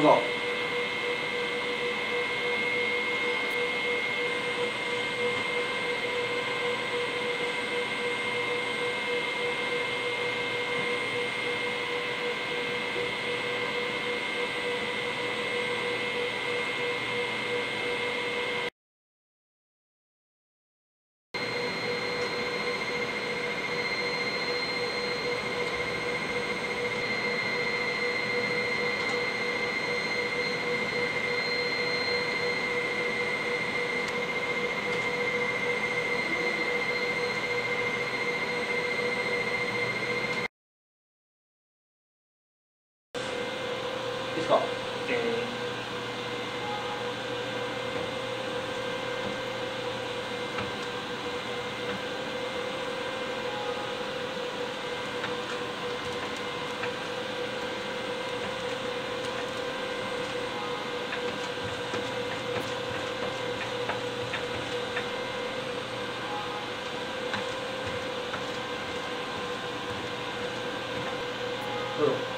どですか、えー、どうぞ。